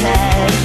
head.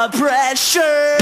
The pressure.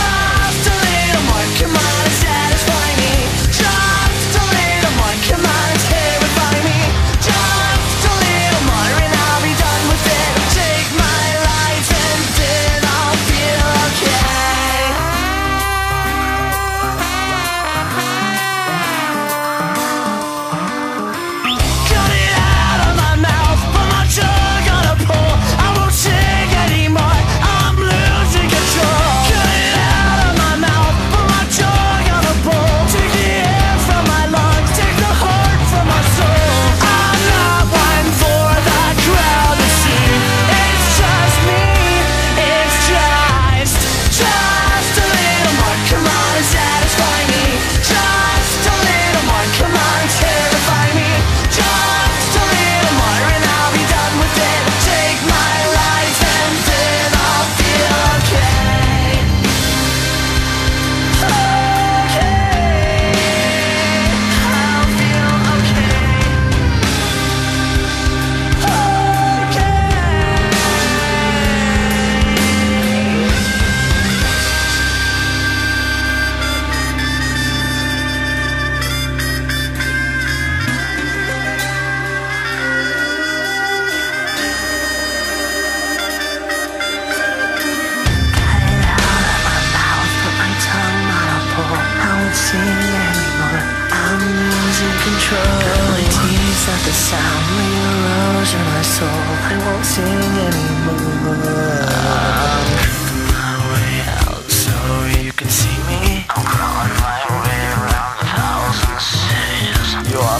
time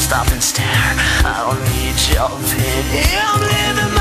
I'll stop and stare. I don't need your pity.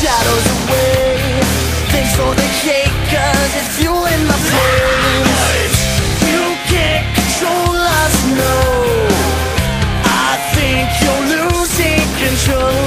shadows away. Thanks for the cake, cause it's fueling my flames. You can't control us, no. I think you're losing control.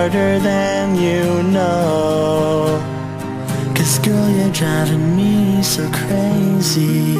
harder than you know. Cause girl, you're driving me so crazy.